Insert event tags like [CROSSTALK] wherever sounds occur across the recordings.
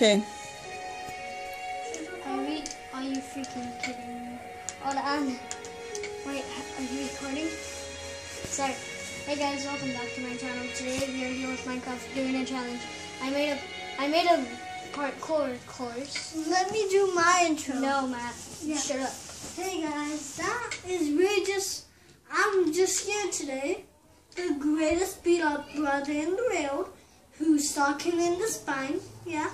Okay. Are we? Are you freaking kidding me? Hold on. Wait, are you recording? Sorry. Hey guys, welcome back to my channel. Today we are here with Minecraft doing a challenge. I made a, I made a parkour course. Let me do my intro. No, Matt. Yeah. Shut up. Hey guys, that is really just, I'm just here today. The greatest beat up brother in the world who's stalking in the spine. Yeah.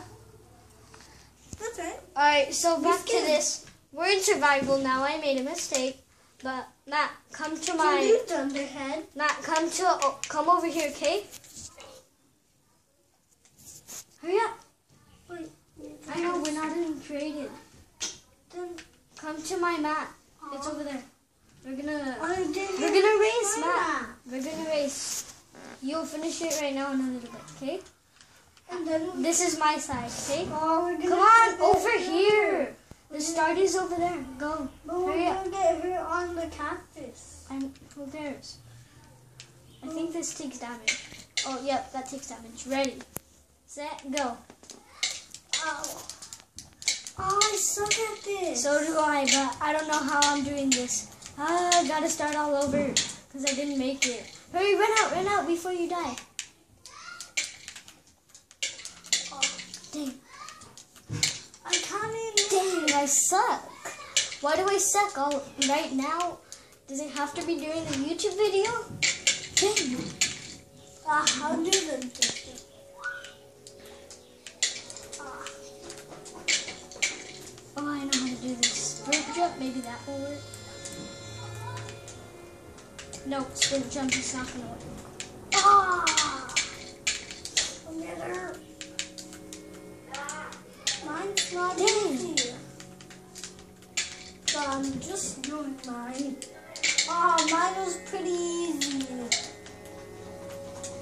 That's right. Alright, so back to this. We're in survival now. I made a mistake. But Matt, come to my you Thunderhead? Matt, come to oh, come over here, okay? Hurry up. Wait. I know we're not even created. Then Come to my mat. It's over there. We're gonna we're gonna race, Matt. We're gonna race. You'll finish it right now in a little bit, okay? And This is my side, okay? oh, Come on, over here. The start is over there. Go. But we're Hurry gonna get her on the cactus. I'm who cares? I think this takes damage. Oh, yep, that takes damage. Ready, set, go. Ow. Oh, I suck at this. So do I, but I don't know how I'm doing this. Ah, I gotta start all over because I didn't make it. Hurry, run out, run out before you die. Dang, I can't even. dang, I suck. Why do I suck all right now? Does it have to be during the YouTube video? Dang. Ah, I'll do the. Ah. Oh, I know how to do this. Jump, maybe that will work. No, sprint jump is not gonna work. Doing mine. Oh, mine was pretty easy.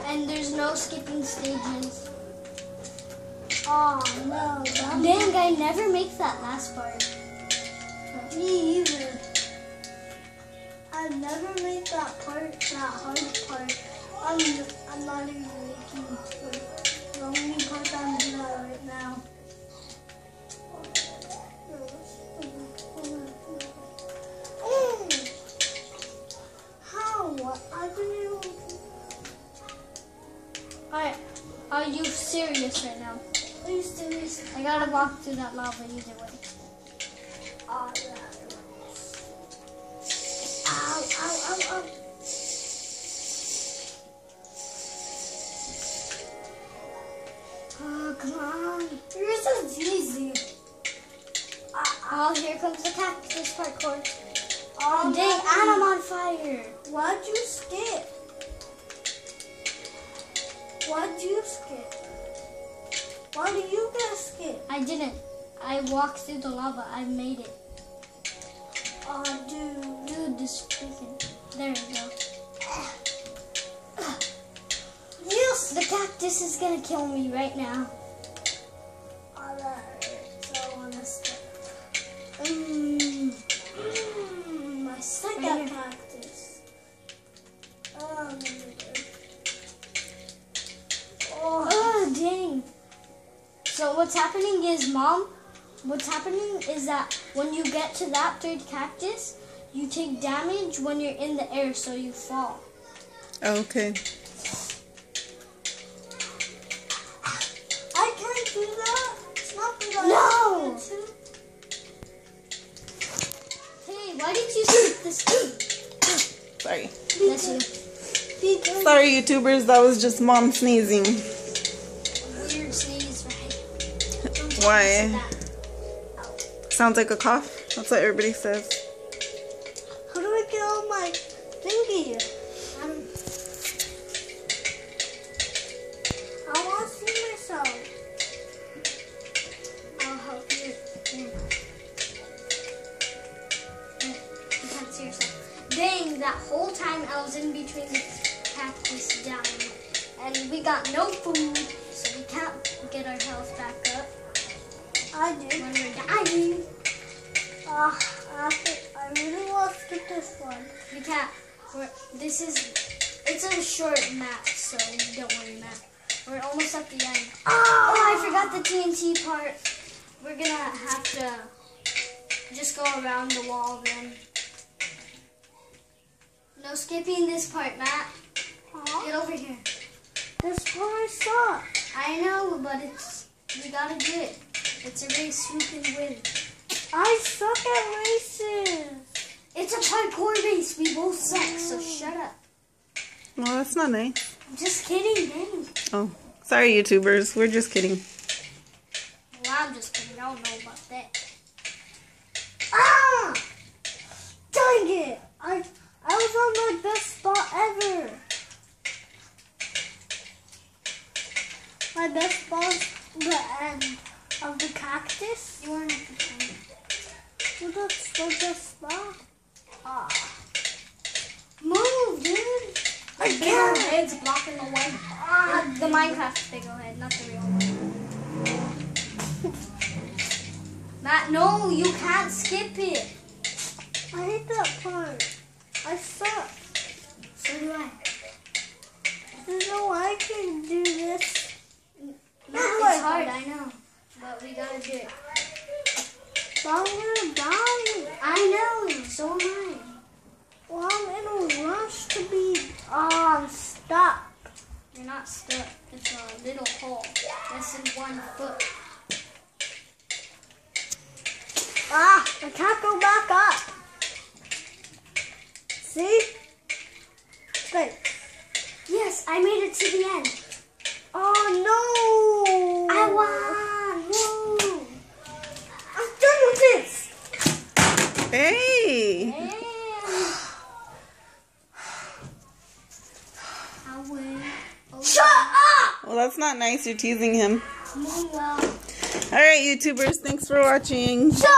And there's no skipping stages. Oh no, that Dang, I never make that last part. me either. I never make that part, that hard part. I'm, I'm not even making it. The only part I'm doing right now. Are you serious right now? Are you serious? I gotta walk through that lava either way. Oh, yeah. Ow, ow, ow, ow. Oh, come on. Yours is easy. Oh, here comes the cactus parkour. Oh, Dang, and I'm on fire. Why'd you skip? Why'd you skip? Why do you get skip? I didn't. I walked through the lava. I made it. Oh, dude. Dude, this freaking. There we go. Yes! The cactus is gonna kill me right now. So what's happening is, Mom, what's happening is that when you get to that third cactus, you take damage when you're in the air, so you fall. Okay. I can't do that. It's not that I No! Hey, why did you skip this? [COUGHS] Sorry. Bless you. Sorry, YouTubers. That was just mom sneezing. Why? Sounds like a cough. That's what everybody says. how do I get on my thingy? Don't- I want to see myself. I'll help you. You can't see yourself. Dang, that whole time I was in between the cactus down. And we got no food, so we can't get our health back up I did. when we're dying. Ah, I really want to skip this one. We can't. We're, this is, it's a short map, so don't worry, Matt. We're almost at the end. Oh, oh I forgot the TNT part, we're gonna have to just go around the wall then. No skipping this part, Matt. Get over here. This part I saw. I know, but it's we gotta do it. It's a race. Who can win? I suck at races. It's a parkour race. We both suck, so shut up. Well, that's not nice. I'm just kidding, Danny. Oh, sorry, YouTubers. We're just kidding. Well, I'm just kidding. I don't know about that. Ah! Dang it! I I was on my best spot ever. My best spot was the end of the cactus. You at the time. Well, that's best spot. Ah. Move, dude. I Big old can't. head's blocking the way. Ah, the Minecraft big old head, not the real one. Matt, no, you can't skip it. I hate that part. I suck. So do I. There's no way I can do this. Matt, it's hard, I know. But we gotta do it. Gonna die. I know, so am I. Well, I'm in a rush to be. I'm stuck. You're not stuck. It's a little hole. Less than one foot. Ah, I can't go back up. See? Wait. Yes, I made it to the end. Oh no! I won! Woo! I'm done with Hey! Oh, [SIGHS] Shut up! Well, that's not nice. You're teasing him. All right, YouTubers. Thanks for watching. Shut